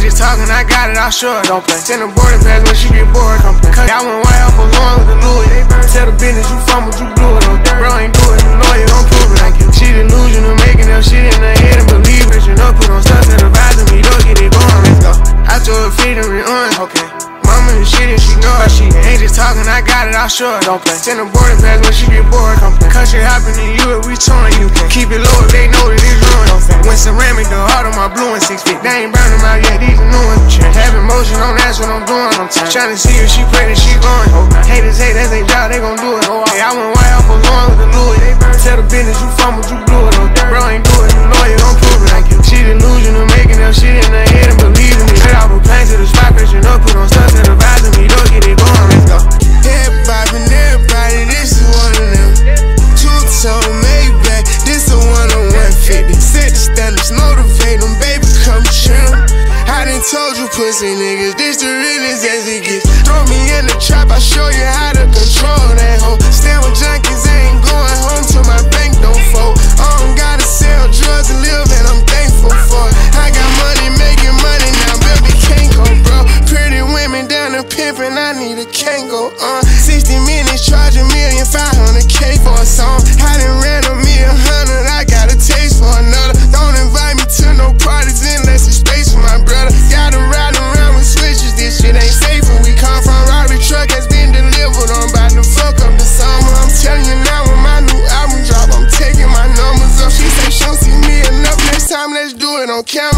ain't just talking, I got it, I'll it. Don't play. Send a boarding pass when she get bored. Come play. Cause I went white off along with the Louis. Tell the business you fumbled, you blew it. Bro ain't do it, the lawyer gon' prove it. She delusional, making up shit in her head and believe it. You know, put on stuff that advising me, don't get it going. Let's go. I told her feed her on. Okay. Mama and shit and she know it. She ain't just talking, I got it, I'll show it. Don't play. Send a boarding pass when she get bored. Come play. Cause shit happen to you if we touring you. Keep it low if they know that it's ruined. When ceramic, the heart of my blue and six feet. They ain't burning out yet, these are new ones. Having motion on, that's what I'm doing. I'm trying to see if she that she going. Haters hate, that's their job, they gon' do it. Hey, I went white off along with the Louis. Tell the business you fumbled, you blew it. Bro ain't do it, the lawyer gon' prove it. She delusional, making up shit in her head and believing it. Straight off a plane to the spot, pushing up, put on stuff that advising me. Don't get it going, let's go. Head everybody, this is one of them. Two tone Maybach, this a one on 150. Set the standards, motivate them, baby, come chill. I done told you pussy niggas, this the realest as it gets. Throw me in the trap, I show you how to control that hoe. Stand with junkies, ain't going home till my bank don't fold. I don't gotta sell drugs to live, and I'm thankful for it. I A Kango, uh. 60 minutes, charge a million, 500k for a song. I done ran a million hundred, I got a taste for another. Don't invite me to no parties unless it's space for my brother. Gotta ride around with switches, this shit ain't safe. When we come from Rari truck has been delivered, I'm about to fuck up the summer. I'm telling you now, when my new album drop, I'm taking my numbers up. She say she don't see me enough. Next time, let's do it on camera.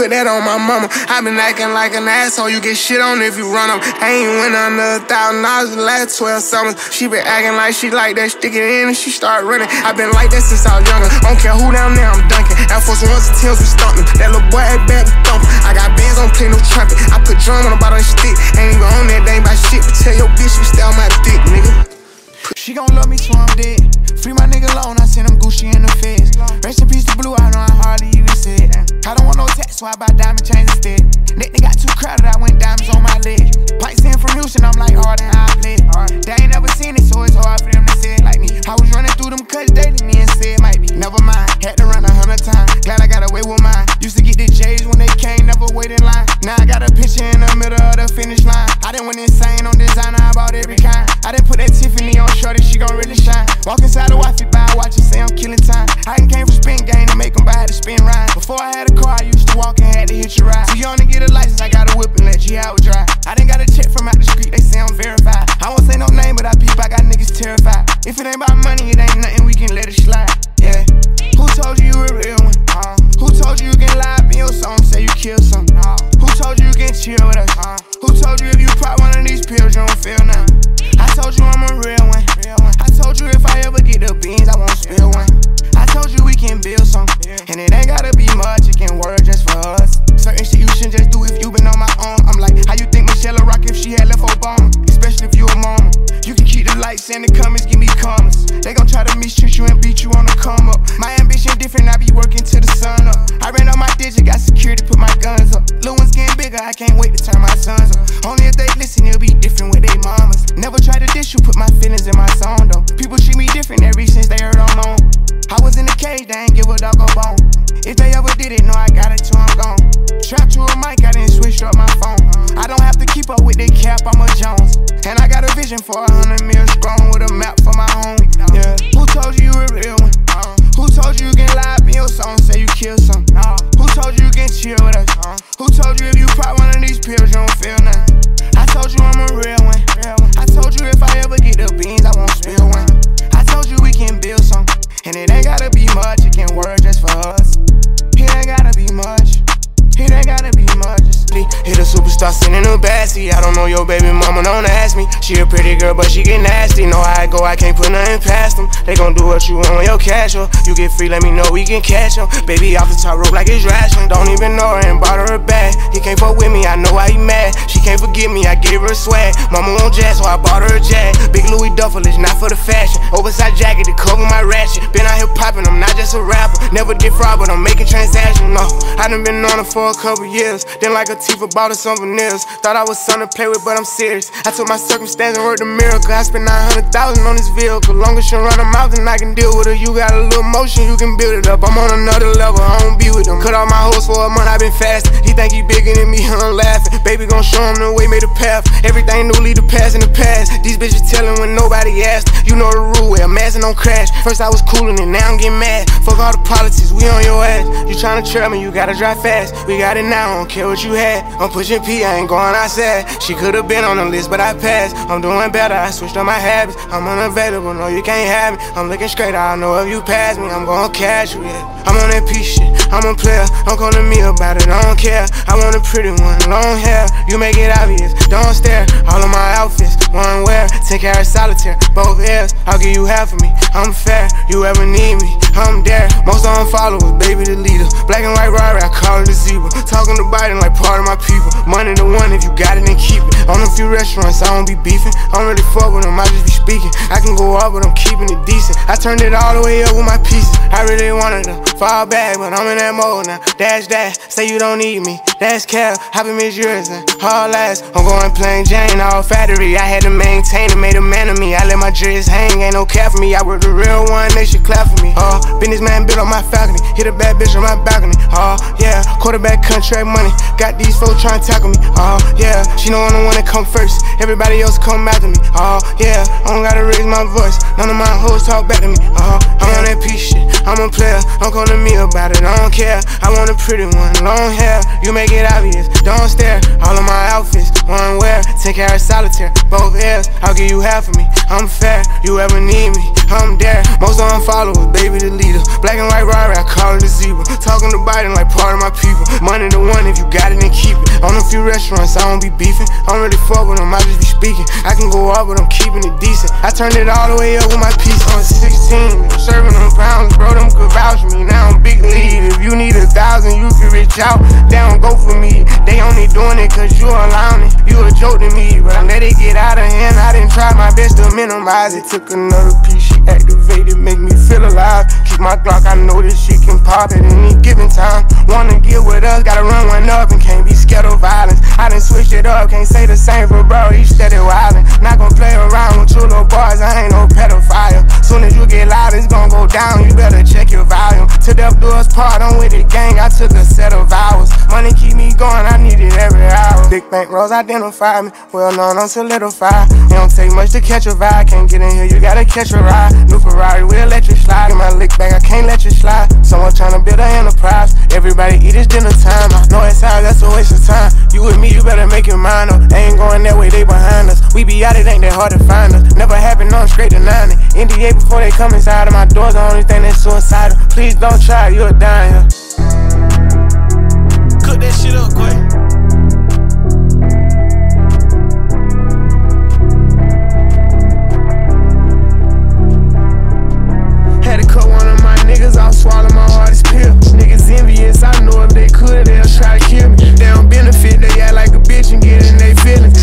Put that on my mama. I been acting like an asshole, you get shit on if you run up. I ain't win under a thousand dollars the last 12 summers. She been acting like she like that, stick it in and she start running. I been like that since I was younger. Don't care who down there, I'm dunking. Air Force Ones and Tims, we stomping. That little boy at back, thumping. I got bands on play no trumpet. I put drum on the bottom of stick. Ain't even on that, ain't by shit. But tell your bitch you stay on my dick, nigga. She gon' love me till I'm dead. Free my nigga alone, I send him Gucci in the feds. Rest in peace to Blue, I know I hardly even said. I don't want no tax, so I buy diamond chains instead. Nick, they got too crowded, I went diamonds on my leg. Pikes in from Houston, I'm like hard and I play. They ain't never seen it, so it's hard for them to say it like me. I was running through them cuts me and said might be. Never mind, had to run a hundred times. Glad I got away with mine. Used to get the J's when they came, never wait in line. Now I got a picture in the middle of the finish line. I done went insane on designer, I bought every kind. I done put that Tiffany on shorty, she gon' really shine. Walk inside the wifey buy, watch her say I'm killing time. I done came from spin game to make them buy the spin ride. Before I had a car, I used to walk and had to hit your ride. Too young to get a license, I got a whip and let you out dry. I didn't got a check from out the street, they say I'm verified. I won't say no name, but I peep, I got niggas terrified. If it ain't about money, it ain't nothing, we can let it slide. Yeah. Who told you you a real one? Uh, who told you you can lie up in your song, say you kill something? Uh, who told you you can chill with us? Who told you if you pop one of these pills, you don't feel nothing? I told you I'm a real one. I told you if I ever get the beans, I won't spill one. I told you we can build some, and it ain't gotta be much, it can work just for us. Certain shit you shouldn't just do if you been on my own. I'm like, how you think Michelle a rock if she had left Obama? Especially if you a mama. You can keep the lights and the comments, give me comments. They gon' try to mistreat you and beat you on the come up. My ambition different, I be working till the sun up. I ran on my digit, got security, put my guns up. Lil one's getting bigger, I can't wait to turn my sons up. Only if they listen, it'll be different with they mamas. Never try to dish you, put my feelings in my song though. People treat me different ever since they heard I'm on. I was in the cage, they ain't give a dog a bone. If they ever did it, know I got it till I'm gone. Trap to a mic, I didn't switch up my phone. I don't have to keep up with the cap, I'm a Jones. And I got a vision for a hundred mil strong with a map for my home. Yeah. Who told you you a real one? Who told you you can lie up in your song, say you kill some? Who told you you can chill with us? Who told you if you pop one of these pills, you don't feel nothing? I told you I'm a real ever get the beans, I won't spill one. I told you we can build some. And it ain't gotta be much, it can work just for us. It ain't gotta be much. It ain't gotta be much. Hit a superstar sitting in a backseat. I don't know your baby mama, don't ask me. She a pretty girl, but she get nasty. Know how I go, I can't put nothing past them. They gon' do what you want when your cash up. You get free, let me know we can catch them. Baby off the top rope like it's ration. Don't even know her and bought her a bag. He can't fuck with me, I know why he mad. She can't forgive me, I gave her a swag. Mama won't jazz, so I bought her a jag. Big Louis duffel is not for the fashion. Oversized jacket to cover my ratchet. Been out here popping, I'm not just a rapper. Never did fraud, but I'm making transactions. No, I done been on it for a couple years. Then like a Tifa bought her some veneers. Thought I was something to play with, but I'm serious. I took my circumstance and worked a miracle. I spent 900,000 on this vehicle. Long as she run her mouth, then I can deal with her. You got a little motion, you can build it up. I'm on another level, I don't be with them. Cut all my hoes for a month, i been fast. He think he bigger than me, I'm laughing. Baby gon' show him the way, made a path. Everything new, leave the past in the past. These bitches tellin' when nobody asked. You know the rule, where I'm don't crash. First I was coolin' and now I'm getting mad. Fuck all the politics, we on your ass. You tryna trap me, you gotta drive fast. We got it now, don't care what you had. I'm pushing P, I ain't going outside. She could've been on the list, but I passed. I'm doing better, I switched up my habits. I'm unavailable, no, you can't have me. I'm looking straight, I know if you pass me, I'm gon' catch you, yeah. I'm on that P shit, I'm a player. Don't come to me about it, I don't care. I want a pretty one, long hair. You make it obvious, don't stare. All of my outfits, one wear. Take care of solitaire, both ears. I'll give you half of me, I'm fair. You ever need me, I'm there. Most of them followers, baby, the leader. Black and white Rari, I call it a Talking to Biden like part of my people. Money the one, if you got it, then keep it. On a few restaurants, I don't be beefing. I don't really fuck with them, I just be speaking. I can go up, but I'm keeping it decent. I turned it all the way up with my pieces. I really wanted to fall back, but I'm in that mode now. Dash that, say you don't need me. That's cap, been miss yours and hard last. I'm going plain Jane, all factory. I had to maintain it, made a man of me. I let my dreads hang, ain't no cap for me. I work the real one, they should clap for me. Oh, uh, businessman built on my falcony. Hit a bad bitch on my balcony. Oh, uh, yeah, quarterback contract money. Got these folks trying to tackle me. Oh, uh, yeah, she know I'm the one that come first. Everybody else come after me. Oh, yeah, I don't gotta raise my voice. None of my hoes talk back to me. Oh, I'm on that piece shit. I'm a player. Don't come to me about it. I don't care. I want a pretty one, long hair. You make it obvious. Don't stare. All of my outfits, one wear. Take care of solitaire. Both ears. I'll give you half of me. I'm fair. You ever need me? I'm there. Most of them followers, baby the leader. Black and white Rari, I call it a zebra. Talking to Biden like part of my people. Money the one, if you got it, then keep it. On a few restaurants, I don't be beefing. I don't really fuck with them, I just be speaking. I can go up, but I'm keeping it decent. I turned it all the way up with my piece. On 16, serving them pounds, bro, them could vouch me. Now I'm big lead. If you need a thousand, you can reach out. Down, don't for me. They only doing it cause you allowing it. You a joke to me, but I let it get out of hand. I didn't try my best to minimize it. Took another piece, she activated, make me feel alive. Keep my Glock, I know this shit can pop at any given time. Wanna get with us, gotta run one up and can't be scared of violence. I done switched it up, can't say the same for bro, he steady wildin'. Not gonna play around with you little boys, I ain't no pedophile. Soon as you get loud, it's gonna go down, you better check your volume. To death doors part, I'm with the gang, I took a set of hours. Money keep me going, I need it every hour. Big bank rolls identify me, well known, I'm solidified. It don't take much to catch a vibe, can't get in here, you gotta catch a ride. New Ferrari, we'll let you slide. Get my lick back, I can't let you slide. Someone trying to build an enterprise. Everybody eat his dinner time. I know it's hard, that's a waste of time. You with me, you better make it mine up. They ain't going that way, they behind us. We be out, it ain't that hard to find us. Never happened, no, I'm straight denying it. NDA before they come inside of my doors, the only thing that's suicidal. Please don't try, you're dying here. Cook that shit up, Quay. Had to call one of my niggas, I'll swallow my hardest pill. Niggas envious, I know if they could, they'll try to kill me. They don't benefit, they act like a bitch and get in feelings.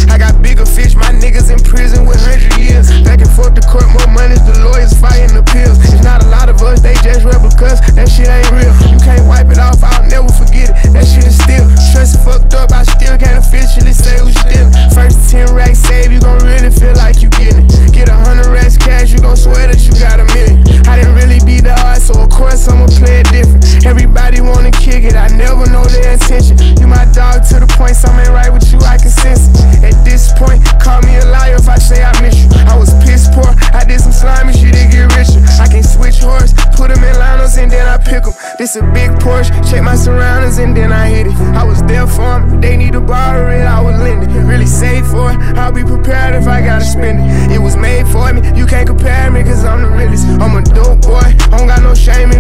I got bigger fish, my niggas in prison with 100 years. Back and forth to court, more money's the lawyers fighting the pills. It's not a lot of us, they just real because that shit ain't real. You can't wipe it off, I'll never forget it. That shit is still trust fucked up. I still can't officially say who's still. First 10 racks save, you gon' really feel like you getting it. Get a hundred racks cash, you gon' swear that you got a million. I didn't really be the art, so of course I'ma play it different. Everybody wanna kick it, I never know their intention. You my dog to the point, something right with you, I can sense it. At this point, call me a liar if I say I miss you. I was piss poor, I did some slimy shit to get richer. I can switch horse, put them in liners and then I pick them. This a big Porsche, check my surroundings and then I hit it. I was there for them, they need to borrow it, I was lending. Really save for it, I'll be prepared if I gotta spend it. It was made for me, you can't compare me cause I'm the realest. I'm a dope boy, I don't got no shame in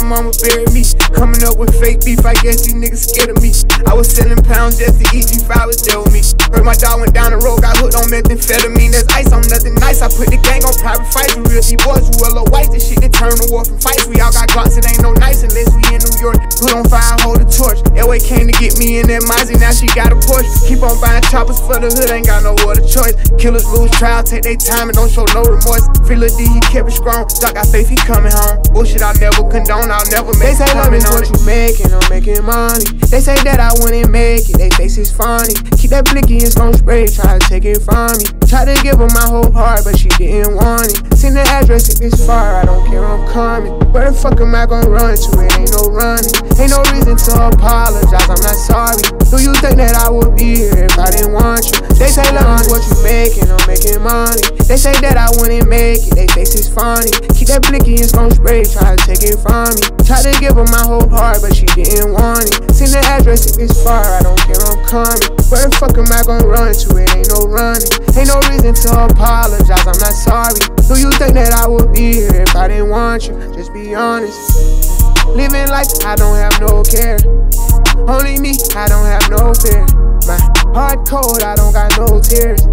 my mama bury me. Coming up with fake beef, I guess these niggas scared of me. I was selling pounds just to eat G5 was there with my dog went down the road, got hooked on methamphetamine. There's ice on nothing nice. I put the gang on private fights. We real boys who are low white. This shit that turn the war from fights. We all got glocks, it ain't no nice unless we in New York. Put on fire, hold a torch. Elway came to get me in that Mozzie, now she got a Porsche. Keep on buying choppers for the hood, ain't got no other choice. Killers lose trial, take their time and don't show no remorse. Feel D, he kept it strong. Doc got faith, he coming home. Bullshit, I'll never condone, I'll never make They say love is what you making, I'm making money. They say that I wouldn't make it, they face is funny. Keep that blicky, it's gon' spray, try to take it from me. Try to give her my whole heart, but she didn't want it. Send the address if it's far, I don't care, I'm coming. Where the fuck am I gon' run to? It ain't no running. Ain't no reason to apologize, I'm not sorry. Do you think that I would be here if I didn't want you? They say is what you making, I'm making money. They say that I wouldn't make it, they face is funny. Keep that blicky, it's gon' spray, try to take it from me. Try to give her my whole heart, but she didn't want it. Send the address if it's far, I don't care, I'm coming. Where the fuck am I gon' run to? It ain't no running. Ain't no reason to apologize, I'm not sorry. Do you think that I would be here if I didn't want you? Just be honest. Living life, I don't have no care. Only me, I don't have no fear. My heart cold, I don't got no tears.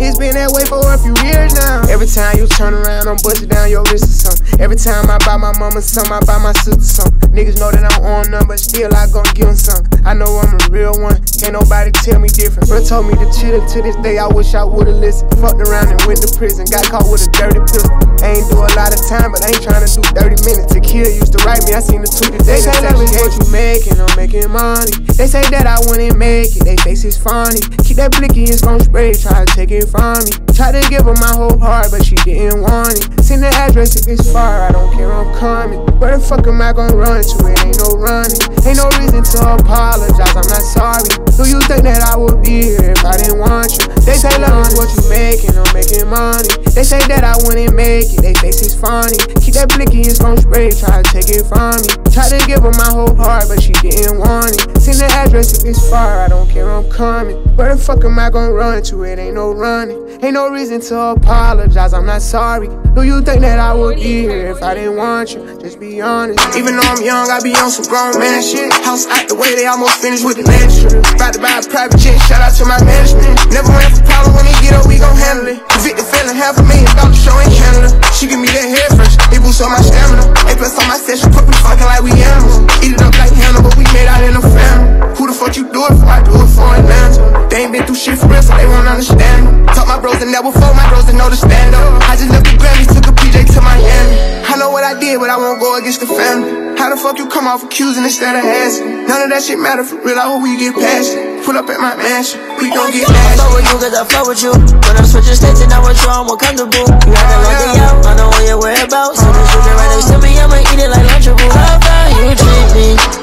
It's been that way for a few years now. Every time you turn around, I'm busting down your wrist or something. Every time I buy my mama some, I buy my sister something. Niggas know that I'm on them, but still I gon' give them something. I know I'm a real one, can't nobody tell me different. Bro told me to chill to this day, I wish I would've listened. Fucked around and went to prison, got caught with a dirty pistol. Ain't do a lot of time, but I ain't tryna do 30 minutes. To kill used to write me, I seen the two today. They say love is what you making, I'm making money. They say that I wouldn't make it, they face is funny. Keep that blicky, it's gon' spray, try to take it from me. Try to give her my whole heart, but she didn't want it. Send the address if it's far, I don't care, I'm coming. Where the fuck am I gon' run to? It ain't no running. Ain't no reason to apologize, I'm not sorry. Do you think that I would be here if I didn't want you? They say love is what you making, I'm making money. They say that I wouldn't make it, they face is funny. That blicky, it's gon' spray, try to take it from me. Try to give her my whole heart, but she didn't want it. Send the address if it's far, I don't care, I'm coming. Where the fuck am I gon' run to? It ain't no running. Ain't no reason to apologize, I'm not sorry. Do you think that I would be here if I didn't want you? Just be honest. Even though I'm young, I be on some grown man shit. House out the way, they almost finished with the next trip. About to buy a private jet, shout out to my management. Never ran for problem when they get up, we gon' handle it. Convicted felon, half a million dollar show in Canada. She give me that hair fresh, it boosts up my stamina. A plus on my session, put me fucking like we animals. Eat it up like Hannibal, we made out in a family. Do it for? I do it for an answer. They ain't been through shit for real, so they won't understand. Me. Talk my bros and never fold my bros to know the stand up. I just left the Grammys, took a PJ to Miami. I know what I did, but I won't go against the family. How the fuck you come off accusing instead of asking? None of that shit matter for real, I hope we get past it. Pull up at my mansion, we gon' get nasty. I fuck with you cause I fuck with you. When I'm switching states and I'm with you, I'm more comfortable. You had to load the out, I know what you're worried about. So this shit right next to me, I'ma eat it like Lunchable. Love how you treat me.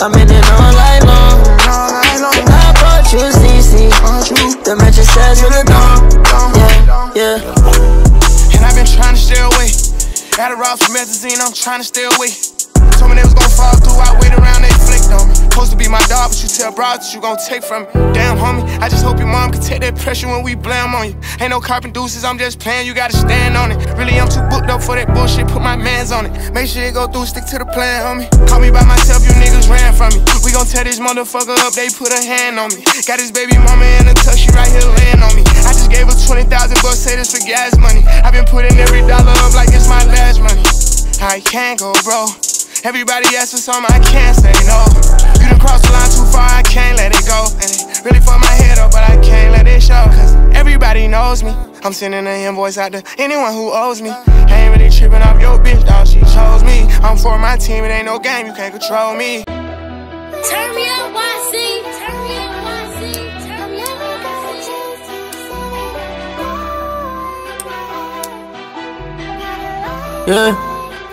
I'm in it all night long. I bought you CC. The mattress says in the dawn. Yeah, yeah. And I've been trying to stay away. Adderall promethazine, I'm trying to stay away. Told me they was gonna fall through, I wait around, they flicked on me. Supposed to be my dog, but you tell bros that you gon' take from me. Damn, homie, I just hope your mom can take that pressure when we blam on you. Ain't no carpet deuces, I'm just playing, you gotta stand on it. Really, I'm too booked up for that bullshit, put my mans on it. Make sure it go through, stick to the plan, homie. Call me by myself, you niggas ran from me. We gon' tear this motherfucker up, they put a hand on me. Got his baby mama in a tuck, she right here laying on me. I just gave her 20,000 bucks, say this for gas money. i been putting every dollar up like it's my last money. I can't go, bro. Everybody asks for something, I can't say knows me. I'm sending an invoice out to anyone who owes me. I ain't really tripping off your bitch, dog, she chose me. I'm for my team, it ain't no game, you can't control me. Turn me up, YC. Turn me up, YC. Turn me up, Yeah,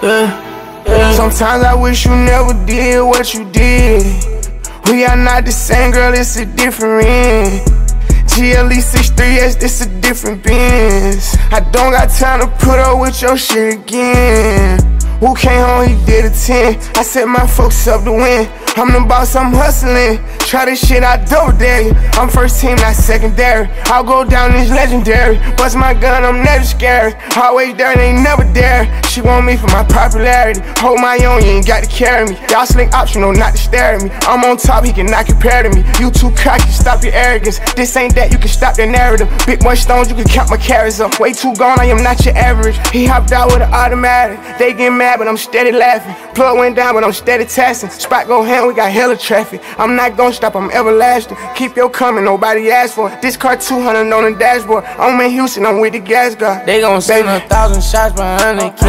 yeah, yeah. Sometimes I wish you never did what you did. We are not the same, girl, it's a different end. GLE 63S, this a different Benz. I don't got time to put up with your shit again. Who came home, he did a 10. I set my folks up to win. I'm the boss, I'm hustling. Try this shit, I double dare you. I'm first team, not secondary. I'll go down as legendary. Bust my gun, I'm never scared. Always there, they never dare. She want me for my popularity. Hold my own, you ain't got to carry me. Y'all sling optional, not to stare at me. I'm on top, he cannot compare to me. You too cocky, stop your arrogance. This ain't that, you can stop the narrative. Big one stones, you can count my carries up. Way too gone, I am not your average. He hopped out with an automatic. They get mad, but I'm steady laughing. Plug went down, but I'm steady testing. Spot go hand, we got hella traffic. I'm not gonna stop, I'm everlasting. Keep your coming, nobody asked for it. This car 200 on the dashboard. I'm in Houston, I'm with the gas guy. They gon' send a thousand shots behind the key.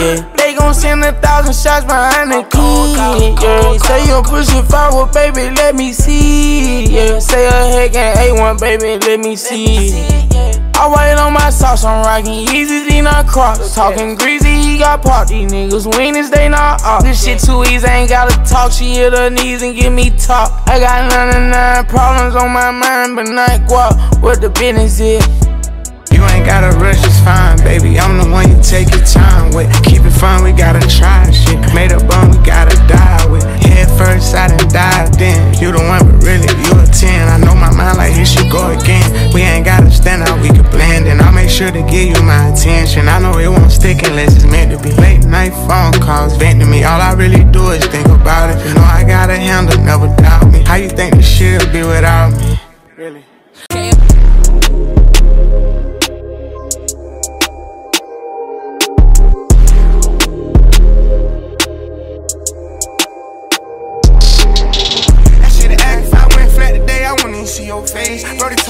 Yeah. They gon' send a thousand shots behind the key. Yeah. Say you push it forward, baby, let me see. Yeah. Say a heck and A1, baby, let me see. I wait on my sauce, I'm rocking Yeezys, not crocs. Talking greasy, he got pop. These niggas winners, they not off. This shit too easy, ain't gotta talk. She hit her knees and give me talk. I got 99 problems on my mind, but not guap. What the business is. You ain't gotta rush, it's fine, baby. I'm the one you take your time with. Keep it fun, we gotta try shit. Made a bum, we gotta die with. Head first, I done died then. You the one, but really, you a 10. I know my mind like here she go again. We ain't gotta stand out, we can blend. And I'll make sure to give you my attention. I know it won't stick unless it's meant to be. Late night phone calls, venting me. All I really do is think about it. You know I got a handle, never doubt me. How you think this shit'll be without me?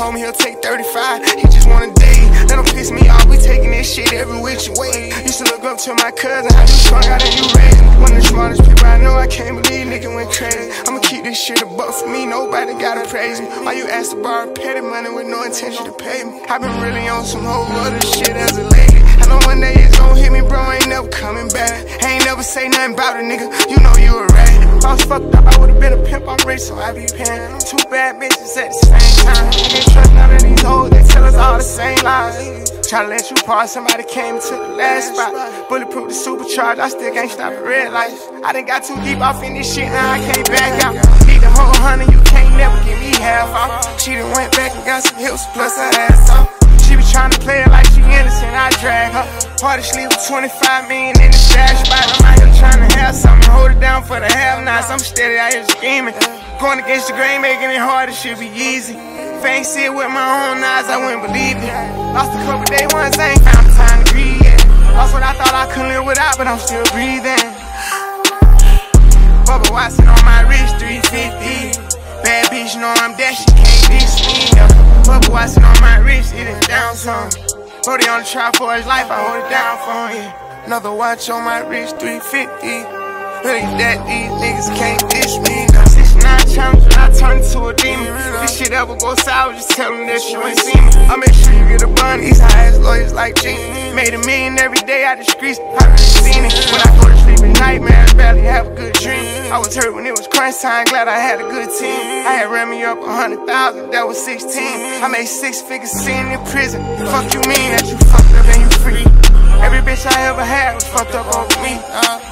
Told me he'll take 35, he just want a date. Him piss me off, we taking this shit every which way. Used to look up to my cousin, how you strong and you raised. One of the smartest people I know, I can't believe nigga went crazy. I'ma keep this shit above for me, nobody gotta praise me. Why you ask to borrow petty money with no intention to pay me? I've been really on some whole other shit as a lady. I know one day it's gon' hit me, bro, ain't never coming back. Ain't never say nothing about it, nigga, you know you a rat. If I was fucked up, I would've been a pimp, I'm rich, so I be paying. Two bad bitches at the same time. Can't trust none of these hoes, they tell us all the same lies. Try to let you pass, somebody came and took the last spot. Bulletproof the supercharged, I still can't stop at red lights. I done got too deep off in this shit, now I can't back out. Need the whole hundred, you can't never give me half off. She done went back and got some hips plus her ass off. To play it like she innocent, I drag her. Party sleep with 25 million in the dash. stash spot. I'm to have something, hold it down for the have nots. I'm steady out here scheming. Going against the grain, making it hard, it should be easy. I ain't see it with my own eyes, I wouldn't believe it. Lost a couple day ones, I ain't found the time to breathe yet. Lost what I thought I couldn't live without, but I'm still breathing. Bubba Watson on my wrist, 350. Bad bitch, know I'm diss No. Watching on my wrist, it is down some. Brody on the trap for his life, I hold it down for him. Another watch on my wrist, 350. Really that these niggas can't dish me. Now, times when I turn into a demon. This shit ever go sour, just tell them that you ain't seen me. I make sure you get a bun, these high ass lawyers like Gene. Made a million every day out the streets, I really seen it. When I go to sleep at night, man, I barely have a good dream. I was hurt when it was crunch time, glad I had a good team. I had ran me up a hundred thousand, that was 16. I made six figures sitting in prison. Fuck you mean that you fucked up and you free? Every bitch I ever had was fucked up over me.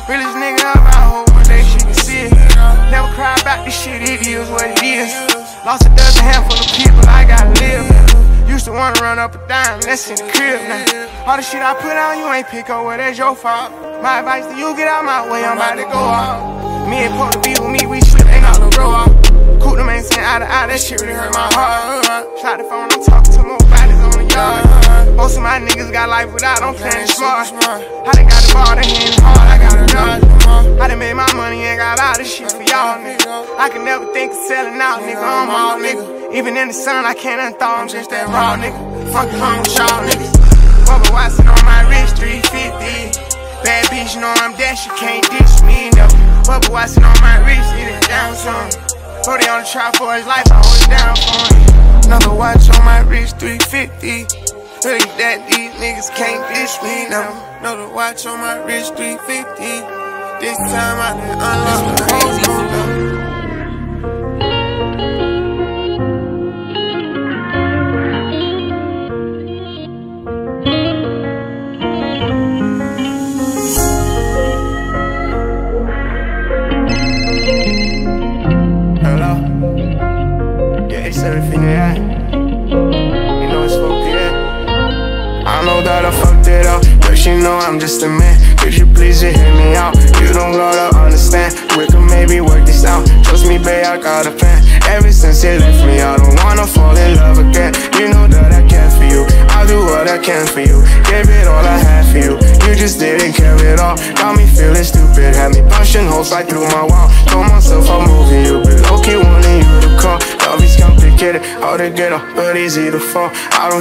Realest nigga my whole one day she can see it. Never cry about this shit, it is what it is. Lost a dozen handful of people, I gotta live. Used to wanna run up a dime, that's in the crib now. All the shit I put on, you ain't pick up, well, that's your fault. My advice to you, get out my way, I'm about to go off. Me and to be with me, we slip, ain't got no grow off. Cool the man saying eye to eye, that shit really hurt my heart. Shot the phone, I'm talking to more bodies on the yard. Most of my niggas got life without, I'm playing smart. I done got the ball, they hand hard, I got a nut. I done made my money and got all this shit for y'all, nigga. I can never think of selling out, nigga, I'm all nigga. Even in the sun, I can't unthaw, I'm just that raw, nigga. Fuck wrong with y'all, niggas. Bubba Watson on my wrist, 350. Bad bitch, know I'm that, you can't ditch me, no. Bubba Watson on my wrist, it is down some. Brody on the trap for his life, I hold it down for him. Another watch on my wrist, 350. Really that these niggas can't ditch me, no. Another watch on my wrist, 350. This time I done unlock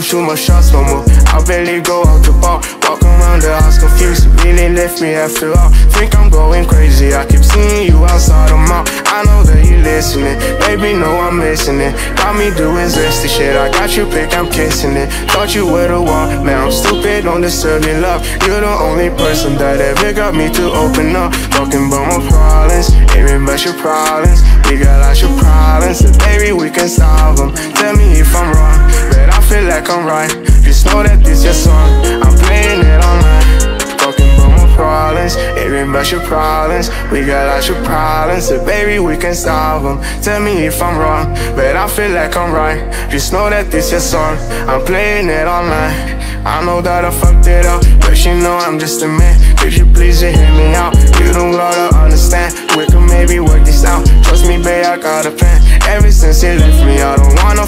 shoot my shots no more. I barely go out the bar. Walk around the house confused. You really left me after all. Think I'm going crazy. I keep seeing you outside the mall. I know that you listening. Baby, know I'm missing it. Got me doing zesty shit. I got you pick, I'm kissing it. Thought you were the one. Man, I'm stupid, deserve your love. You're the only person that ever got me to open up. Talking about my problems. Ain't about your problems. Got lots of problems. So baby, we can solve them. Tell me if I'm wrong. I feel like I'm right. Just know that this your song. I'm playing it online. Talking about my problems, ain't about your problems. We got lots of problems, so baby, we can solve them. Tell me if I'm wrong, but I feel like I'm right. Just know that this your song. I'm playing it online. I know that I fucked it up, but you know I'm just a man. Could you please hear me out? You don't gotta understand. We can maybe work this out. Trust me, babe, I got a plan. Ever since you left me, I don't wanna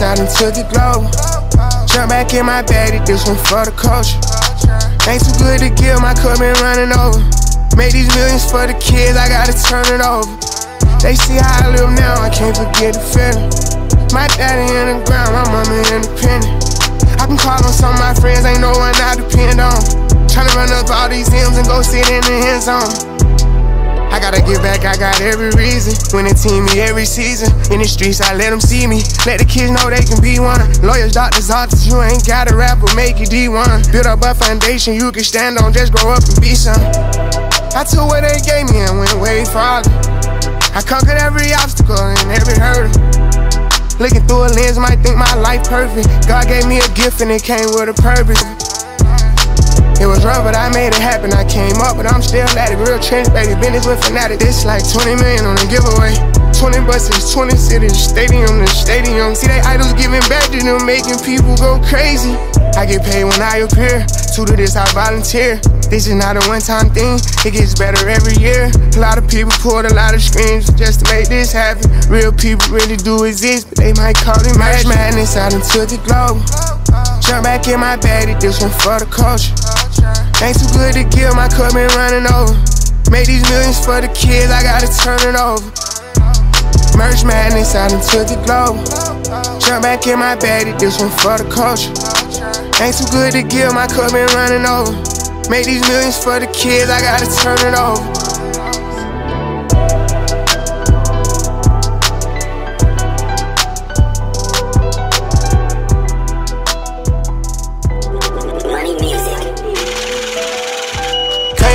Madness out into the globe. Jump back in my bag, this one for the culture. Ain't too good to give, my cup been running over. Made these millions for the kids, I gotta turn it over. They see how I live now, I can't forget the feeling. My daddy in the ground, my mama independent. I can call on some of my friends, ain't no one I depend on. Tryna run up all these hymns and go sit in the end zone. I gotta get back, I got every reason. Winning team me every season. In the streets, I let them see me. Let the kids know they can be one. Lawyers, doctors, artists, you ain't gotta rap or make it D1. Build up a foundation you can stand on, just grow up and be some. I took what they gave me and went way farther. I conquered every obstacle and every hurdle. Looking through a lens, might think my life perfect. God gave me a gift and it came with a purpose. It was rough, but I made it happen. I came up, but I'm still at it. Real trench, baby. Business with fanatic. This like 20 million on a giveaway. 20 buses, 20 cities, stadium to stadium. See, they idols giving back to them, making people go crazy. I get paid when I appear. To this, I volunteer. This is not a one time thing, it gets better every year. A lot of people pulled a lot of screams just to make this happen. Real people really do exist, but they might call it March Madness. I done took it global. Jump back in my bag, this one for the culture. Ain't too good to kill, my cup been running over. Make these millions for the kids, I gotta turn it over. Merch madness, I done took it global. Jump back in my bag, this one for the culture. Ain't too good to give, my cup been running over. Make these millions for the kids, I gotta turn it over.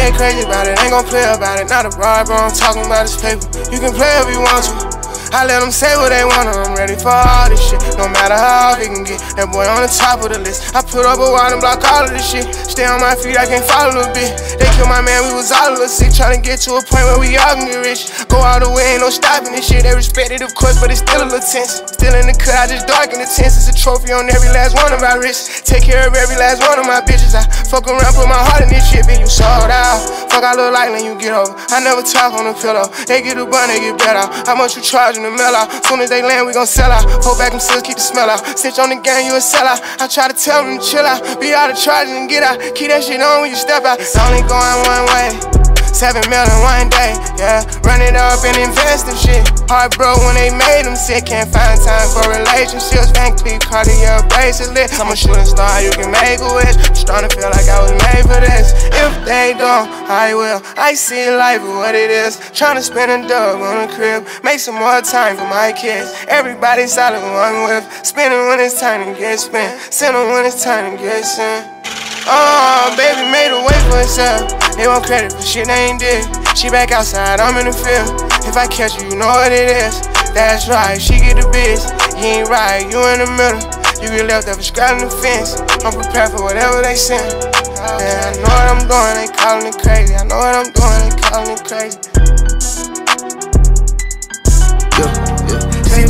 Kanye crazy about it, ain't gon' play about it. Not a bribe, bro, I'm talking about this paper. You can play if you want to. I let them say what they want, I'm ready for all this shit. No matter how hard can get, that boy on the top of the list. I put up a wall and block all of this shit. Stay on my feet, I can't follow a bit. They killed my man, we was all a little sick. Tryna get to a point where we all can get rich. Go all the way, ain't no stopping this shit. They respect it, of course, but it's still a little tense. Still in the cut, I just darken the tense. It's a trophy on every last one of our wrists. Take care of every last one of my bitches. I fuck around, put my heart in this shit, bitch. You sold out. Fuck, I look like when you get over. I never talk on the pillow. They get a bun, they get better. How much you charging the mail out? Soon as they land, we gon' sell out. Hold back them seals, keep the smell out. Snitch on the gang, you a sellout. I try to tell them to chill out. Be out of charge and get out. Keep that shit on when you step out. It's only going one way. Seven million one day, yeah. Run it up and invest in shit. Heart broke when they made them sick. Can't find time for relationships. Van Cleef, Cartier bracelet. I'm a shooting star, you can make a wish. I'm starting to feel like I was made for this. If they don't, I will. I see life for what it is. Trying to spend a dub on a crib. Make some more time for my kids. Everybody solid one with. Spending when it's time to get spent. Sending when it's time to get sent. Oh, baby made a way for herself. They want credit for shit they ain't did. She back outside, I'm in the field. If I catch you, you know what it is. That's right, she get the biz. You ain't right, you in the middle. You get left up scratching the fence. I'm prepared for whatever they send. Yeah, I know what I'm doing, they calling it crazy. I know what I'm doing, they calling it crazy.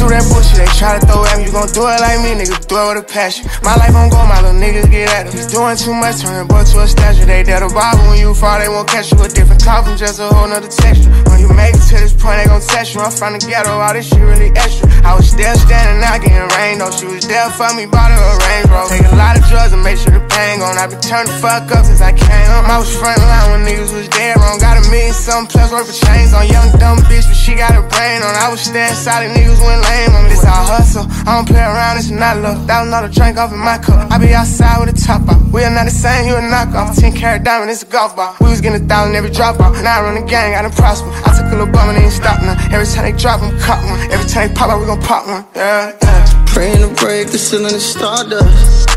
Through that bullshit, they try to throw at me. You gon' do it like me, nigga, do it with a passion. My life on go, my little niggas get at it. He's doing too much, turning boy to a statue. They dead a Bible when you fall, they won't catch you. A different coffin, just a whole nother texture. When you make it to this point, they gon' test you. I'm from the ghetto, all this shit really extra. I was still standing out, getting rain, though. She was there for me, bought her a Range Rover. Take a lot of drugs and make sure the pain gone. I been turned the fuck up since I came home. I was front line when niggas was dead wrong. Got a million something plus worth of chains on young dumb bitch, but she got a brain on. I was staying solid, niggas went lame on me. This all hustle. I don't play around, it's not love. Thousand dollar drink off in my cup. I be outside with a top off. We are not the same, you a knockoff. 10 carat diamond, it's a golf ball. We was getting a thousand every drop off. Now I run the gang, I done prosper. I took a little bum and they ain't stop now. Every time they drop them, cop one. Every time they pop out, we gon' pop one. Yeah, yeah. Praying to break the ceiling of stardust.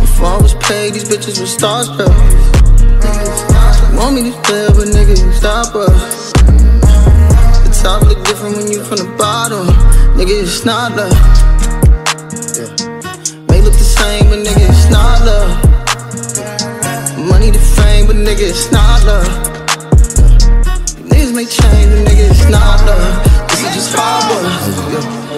Before I was paid, these bitches were starstruck. Want me to fail, but nigga, you stop us. Top look different when you from the bottom. Nigga, it's not love. Yeah. May look the same, but nigga, it's not love. Money to fame, but nigga, it's not love. Niggas may change, but nigga, it's not love. This is just hard work.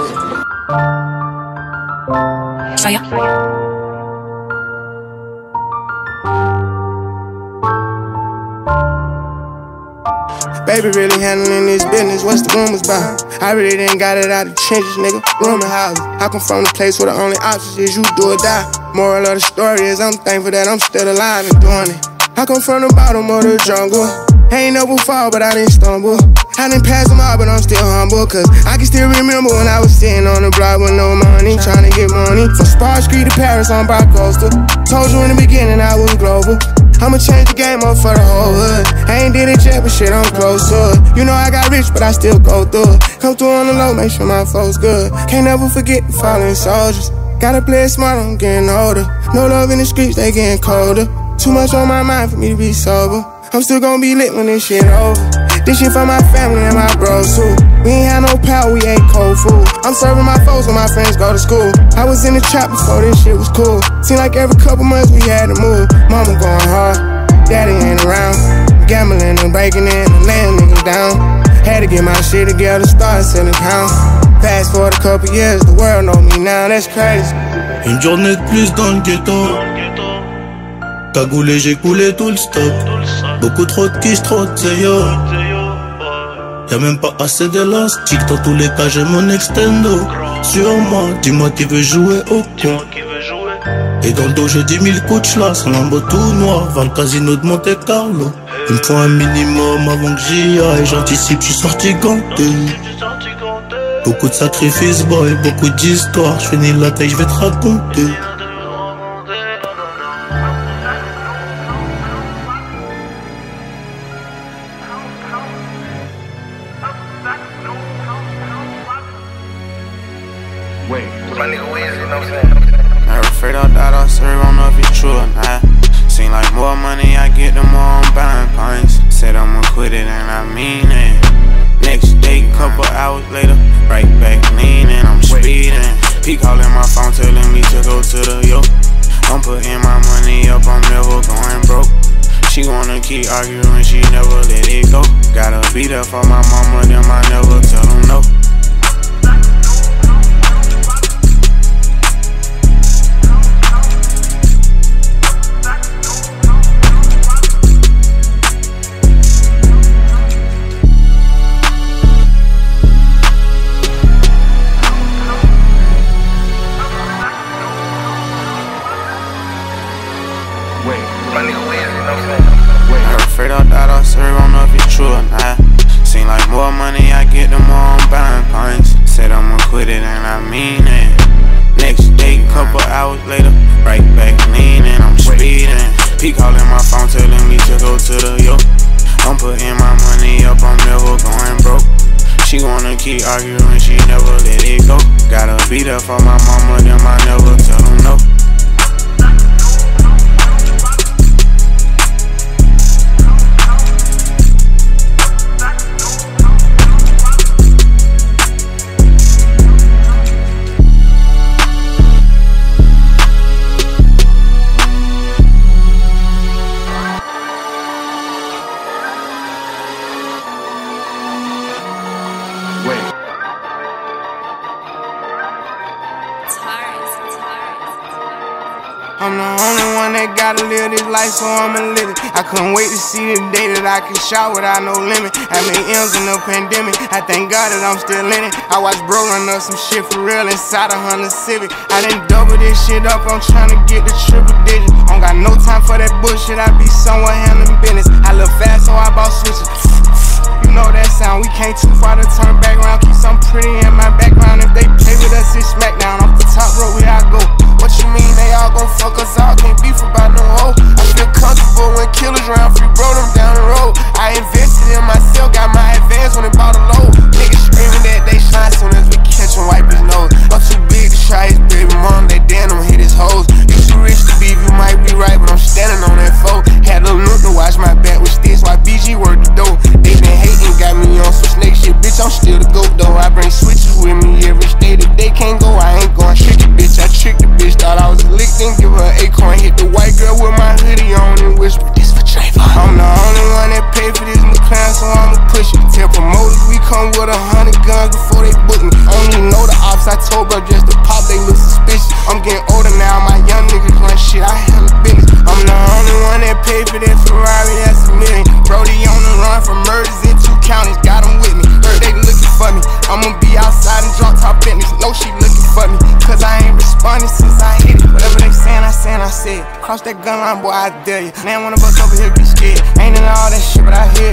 Baby really handling this business, what's the rumors about? I really didn't got it out of trenches, nigga. Rumor houses. I come from the place where the only options is you do or die. Moral of the story is I'm thankful that I'm still alive and doing it. I come from the bottom of the jungle. Ain't never fall, but I didn't stumble. I didn't pass them all, but I'm still humble. Cause I can still remember when I was sitting on the block with no money, trying to get money. From Spar Street to Paris on Broad Coastal. Told you in the beginning I was global. I'ma change the game up for the whole hood. I ain't did it yet, but shit, I'm close to it. You know I got rich, but I still go through it. Come through on the low, make sure my folks good. Can't never forget the fallen soldiers. Gotta play it smart, I'm getting older. No love in the streets, they getting colder. Too much on my mind for me to be sober. I'm still gonna be lit when this shit over. This shit for my family and my bros too. We ain't had no power, we ate cold food. I'm serving my foes when my friends go to school. I was in the trap before this shit was cool. Seemed like every couple months we had to move. Mama going hard, daddy ain't around. Gambling and breaking in and laying niggas down. Had to get my shit together, start selling pounds. Fast forward a couple years, the world know me now, that's crazy. Une journée de plus dans le ghetto. Cagoulé, j'ai coulé tout le stock. Beaucoup trop de quiche, trop de Y'a même pas assez d'élastique, dans tous les cas j'ai mon extendo. Sur moi, dis-moi qui veut jouer au con. Et dans le dos j'ai 10 000 coups de là, un lambeau tout noir, va le casino de Monte Carlo. Il me faut un minimum avant que j'y aille, j'anticipe, j'suis sorti ganté. Beaucoup de sacrifices, boy, beaucoup d'histoires, j'finis la taille, j'vais te raconter. P calling my phone, telling me to go to the yo. I'm putting my money up, I'm never going broke. She wanna keep arguing, she never let it go. Gotta be there for my mama, them I never tell them no. Calling my phone, telling me to go to the yo. I'm putting my money up, I'm never going broke. She wanna keep arguing, she never let it go. Gotta be there for my mama, them I never tell them no. Gotta live this life, so I'ma live it. I couldn't wait to see the day that I can shop without no limit. I made M's in the pandemic. I thank God that I'm still in it. I watched bro run up some shit for real inside a Honda Civic. I done double this shit up. I'm trying to get the triple digit. Don't got no time for that bullshit. I be somewhere handling business. I look fast, so I bought switches. You know that sound, we came too far to turn dare you. One of us over here be scared. Ain't in all that shit, but I hear.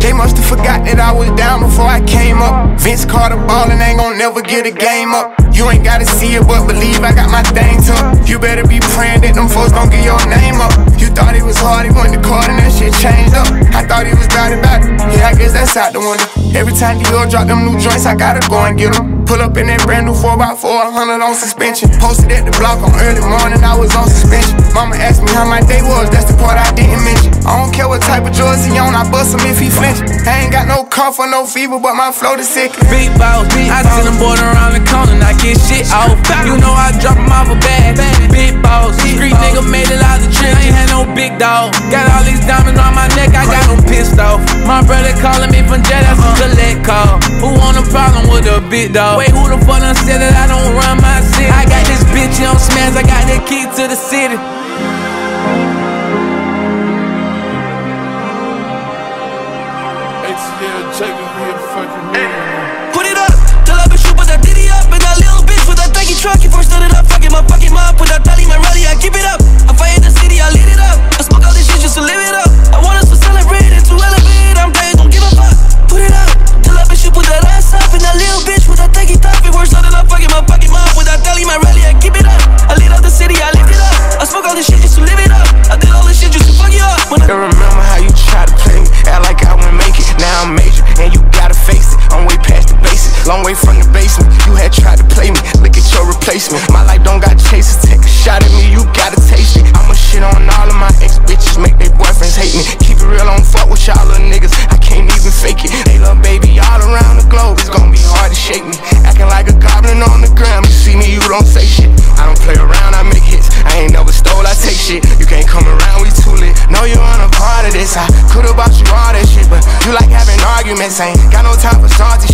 They must have forgot that I was down before I came up. Vince Carter ballin' ain't gon' never get a game up. You ain't gotta see it, but believe I got my thing tucked. You better be praying that them folks don't get your name up. You thought it was hard, he went to court and that shit changed up. I thought he was bad about it. Yeah, I I guess that's out the window. Every time Dior drop them new joints, I gotta go and get them. Pull up in that brand new 4x4, 100 on suspension. Posted at the block on early morning, I was on suspension. Mama asked me how my day was, that's the part I didn't mention. I don't care what type of drugs he on, I bust him if he flinch. I ain't got no cough or no fever, but my flow is sick. Big boss, I send them board around the corner, I get shit off. You know I drop him off a bag. Big boss, street nigga made it out the trip, ain't had no big dog. Got all these diamonds on my neck, I got them pissed off. My brother calling me from jet, that's a uh-huh. collect call. Who want a problem with a big dog? Wait, who the fuck done said that I don't run my city? I got this bitch on smash, I got the key to the city. Put it up, till I be shoot, put that ditty up. And that little bitch with that tanky truck. You first started up, fucking my fucking mom. Put that tally, my rally, I keep it up. I fire the city, I lit it up. I smoke all this shit just to live it up. My fucking mom. Put that tally, my rally, I keep it up. I lit up the city, I lift it up. I smoke all this shit just to live it up. I did all this shit just to fuck you up. When I remember how you tried to play me, act like I wouldn't make it. Now I'm major, and you gotta face long way from the basement. You had tried to play me, look at your replacement. My life don't got chases, take a shot at me, you gotta taste it. I'ma shit on all of my ex bitches, make their boyfriends hate me. Keep it real, I don't fuck with y'all little niggas, I can't even fake it. They love baby all around the globe, it's gonna be hard to shake me. Acting like a goblin on the ground, you see me, you don't say shit. I don't play around, I make hits. I ain't never stole, I take shit. You can't come around, we too lit. Know you on a part of this. I could've bought you all that shit, but you like having arguments. Ain't got no time for salty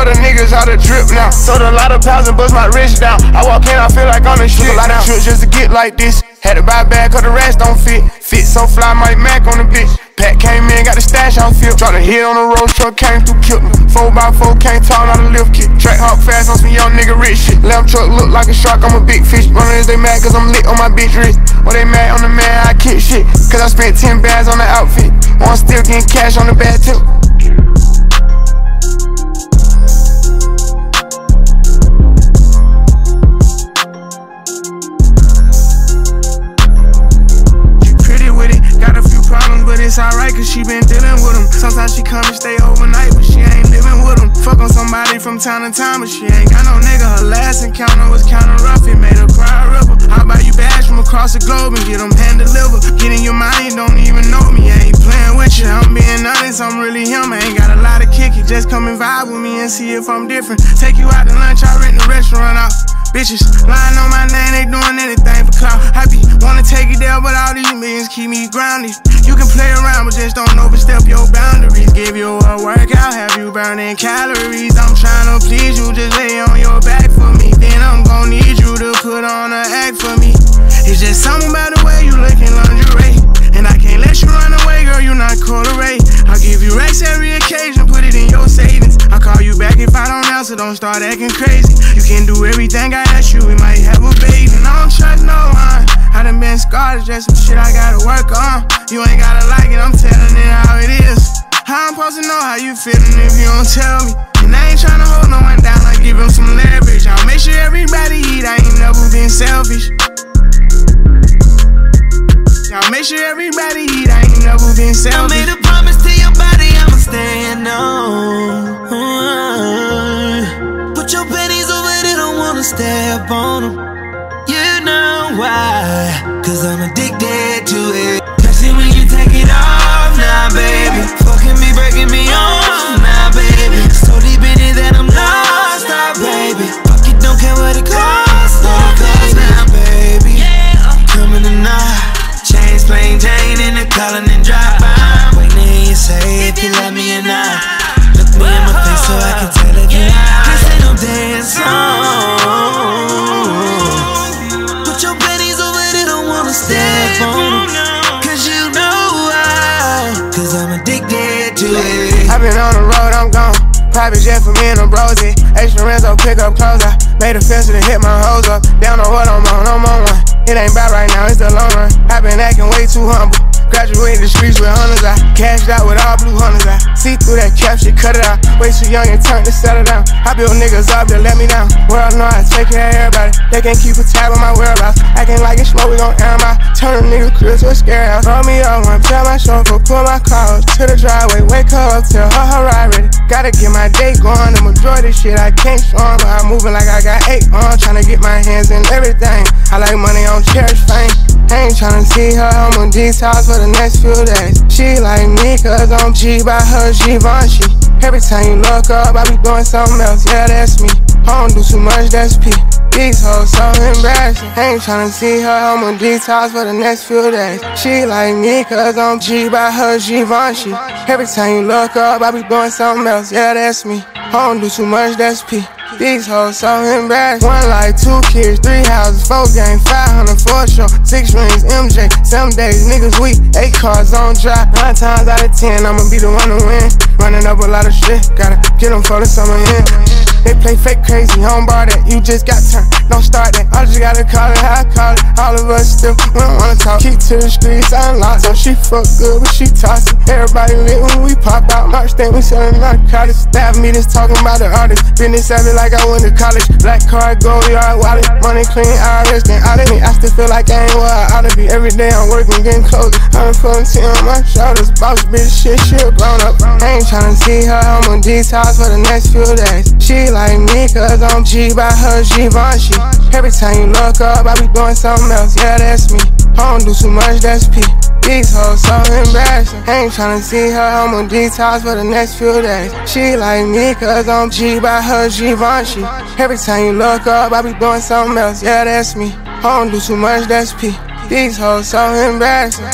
Show other niggas how to drip now. Sold a lot of pounds and bust my wrist down. I walk in, I feel like I'm the shit. a lot of trips just to get like this. Had to buy a bag cause the rest don't fit. Fit so fly, Mike Mac on the bitch. Pat came in, got the stash on field. Dropped a hit on the road truck, came through, killed me. 4x4 came tall, not a lift kit. Track hop fast on some young nigga rich shit. Lamb truck look like a shark, I'm a big fish. Runners, they mad cause I'm lit on my bitch wrist. Or they mad on the man, I kick shit. Cause I spent 10 bands on the outfit. Or I'm still getting cash on the bad tip. Alright cause she been dealing with them. Sometimes she come and stay overnight, but she ain't living with them. Fuck on somebody from time to time, but she ain't got no nigga. Her last encounter was kinda rough, it made her cry a river. How about you bash from across the globe and get them hand delivered? Get in your mind, don't even know me, I ain't playing with you. I'm being honest, I'm really him. I ain't got a lot of kick just come and vibe with me and see if I'm different. Take you out to lunch, I rent the restaurant out. Bitches lying on my name, they doing anything for clout. I be wanna take it there, but all these millions keep me grounded. You can play around, but just don't overstep your boundaries. Give you a workout, have you burning calories. I'm trying to please you, just lay on your back for me. Then I'm gon' need you to put on an act for me. It's just something about the way you look in lingerie. And I can't let you run away, girl, you're not corduroy. I'll give you racks every occasion, put it in your savings. I'll call you back if I don't answer, don't start acting crazy. You can do everything I ask you, we might have a baby. And I don't trust no one. I done been scarred, just some shit I gotta work on. You ain't gotta like it, I'm telling it how it is. How I'm supposed to know how you feeling if you don't tell me? And I ain't tryna hold no one down, I give him some leverage. I'll make sure everybody eat, I ain't never been selfish. Y'all make sure everybody eat, I ain't never been I selfish. made a promise to your body, I'ma stand on. Uh-huh. Put your pennies over there, don't wanna step on them. You know why? Cause I'm addicted to it. Cause when you take it off now, baby. Fucking me, breaking me off Private jet for me and them brosy. Extra rental, pick up clothes. I made a fence to hit my hoes up. Down on what I'm on, I'm on one. It ain't bad right now, it's the long run. I've been acting way too humble. Graduated the streets with hunters. I cashed out with all blue hunters. I see through that cap shit, cut it out. Way too young and turn to settle down. I build niggas up to let me down. World know I take care of everybody. They can't keep a tab on my whereabouts. Acting like it's slow, we gon' air my. Turn a nigga crib to a scare house. Roll me up one, tell my chauffeur, pull my car up to the driveway. Wake her up, tell her her ride ready. Gotta get my day going. The majority shit I can't 'em, but I'm moving like I got eight on. Tryna get my hands in everything. I like money on cherish fame. I ain't tryna see her, I'm on detox for the next few days. She like me, cause I'm G by her Givenchy. Every time you look up, I be doing something else, yeah, that's me. I don't do too much, that's P. These hoes so embarrassing. Ain't tryna see her, I'm on detox for the next few days. She like me, cause I'm G by her Givenchy. Every time you look up, I be doing something else, yeah, that's me. I don't do too much, that's P. These hoes so embarrassed. One life, two kids, three houses, four games, 500 for show, six rings, MJ. Some days niggas weak, eight cars on dry. Nine times out of ten, I'ma be the one to win. Running up a lot of shit, gotta get them for the summer in. They play fake crazy, on bar that you just got turned. Don't start that. I just gotta call it how I call it. All of us still, don't wanna talk. Keep to the streets, I unlocked. So she fuck good, but she tossing. Everybody lit when we pop out. March think we selling narcotics. Staff meetings talking about the artist. Business savvy like I went to college. Black card, gold yard wallet. Money clean, IRS, then audit me. I still feel like I ain't where I ought to be. Every day I'm working, getting closer. I'm pulling on my shoulders. Boss bitch, shit, shit, grown up. I ain't tryna see her, I'm on detox for the next few days. She like me, cause I'm G by her Givenchy. Every time you look up, I be doing something else, yeah, that's me. I don't do too much, that's P. These hoes so embarrassing. I ain't tryna see her, I'm on detox for the next few days. She like me, cause I'm G by her Givenchy. Every time you look up, I be doing something else, yeah, that's me. I don't do too much, that's P. These hoes so embarrassing.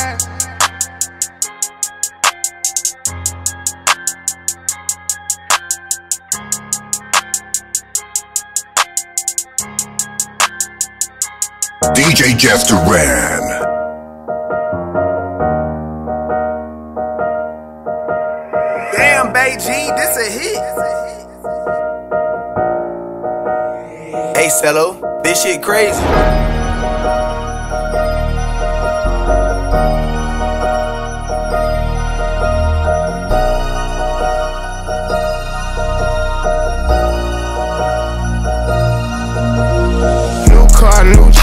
DJ Jeff Duran. Damn, Bay G, this a hit. Hey, Cello, this shit crazy.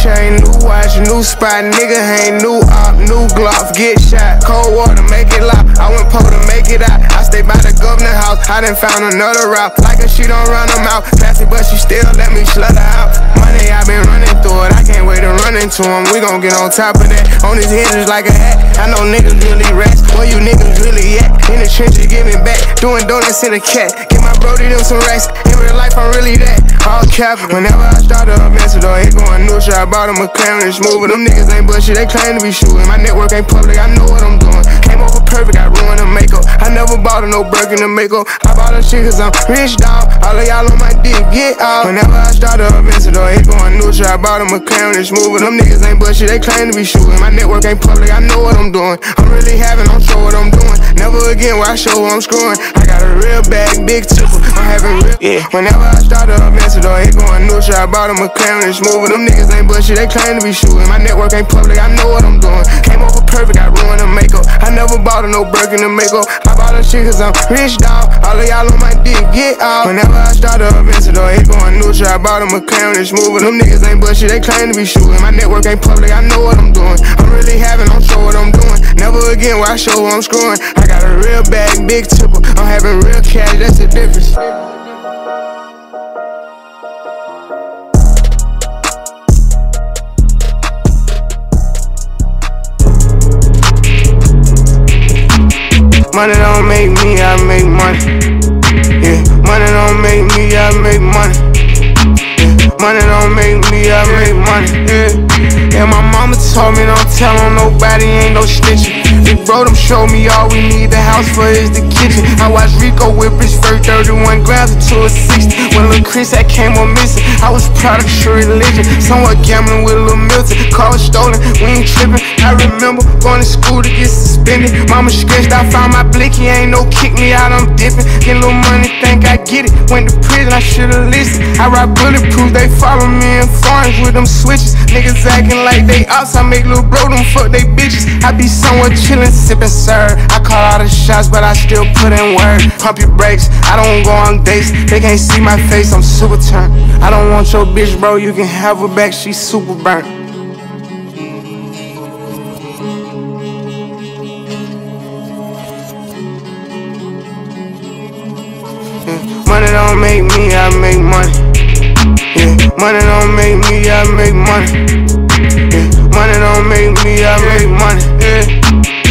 Chain, new watch, new spot, nigga ain't new op, new gloves, get shot. Cold water, make it lock. I went po to make it out. Stay by the governor house. I done found another route. Like a she don't run them out. Pass it, but she still let me slaughter out. Money, I been running through it. I can't wait to run into him. We gon' get on top of that. On his is like a hat. I know niggas really rats. Where you niggas really at? In the trenches, giving back. Doing donuts in a cat. Get my brody them some racks. In real life, I'm really that. All capital. Whenever I start up, Messidor, it going neutral. I bought a McLaren, it's moving. Them niggas ain't bullshit, they claim to be shooting. My network ain't public, I know what I'm doing. Came over perfect, I ruined the makeup. I never bought a no Birkin to makeup. I bought a shit cause I'm rich, dog. All of y'all on my dick, get out. Whenever I start up, Messidor, it going neutral. I bought a McLaren, it's moving. Them niggas ain't bullshit, they claim to be shooting. My network ain't public, I know what I'm doing. I'm really having, I'm sure what I'm doing. Never again where I show who I'm screwing. I got a real bag, big tipple. I'm having real, yeah. Whenever I start up, Messidor, it going neutral. I bought a McLaren, it's moving. Them niggas ain't bullshit, they claim to be shooting. My network ain't public, I know what I'm doing. Came over perfect, I ruined the makeup. I never bought no Birkin to makeup. I bought a shit cause I'm rich, dog. All of y'all on my dick, get out. Whenever I start up, Messidor, it going neutral. I bought a McLaren, it's moving. Them niggas ain't bullshit, they claim to be shooting. My network ain't public, I know what I'm doing. I'm really having, I'm sure what I'm doing. Never again where I show I'm screwing. I got a real bag, big tipper. I'm having real cash, that's the difference. Money don't make me, I make money. Yeah, money don't make me, I make money. Yeah, money don't make me, I make money. Yeah, and my mama told me don't tell on nobody, ain't no snitching. Big bro, them show me all we need. The house for is the kitchen. I watched Rico whip his first 31 grams into a 60. When Lil Chris that came on missing, I was proud of sure religion. Somewhat gambling with Lil Milton. Car was stolen, we ain't tripping. I remember going to school to get suspended. Mama scratched, I found my blicky. Ain't no kick me out, I'm dipping. Get little money, think I get it. Went to prison, I should've listened. I ride bulletproof, they follow me in foreigns with them switches. Niggas acting like they ops, I make little bro them fuck they bitches. I be somewhere chillin', sippin' sir. I call all the shots, but I still put in work. Pump your brakes, I don't go on dates. They can't see my face, I'm super turned. I don't want your bitch, bro. You can have her back, she super burnt. Money don't make me, I make money. Yeah, money don't make me, I make money. Yeah, money don't make me, I make money. Yeah.